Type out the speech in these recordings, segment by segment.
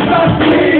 Christmas, me.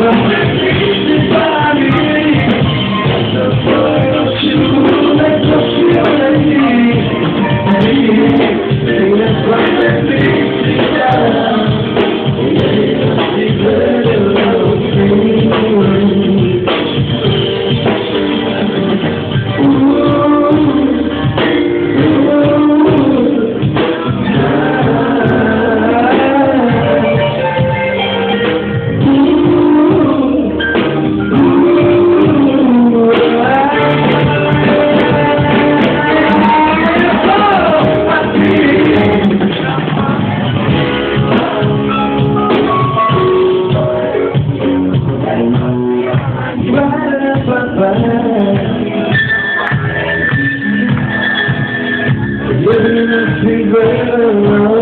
Thank you. in a secret alone.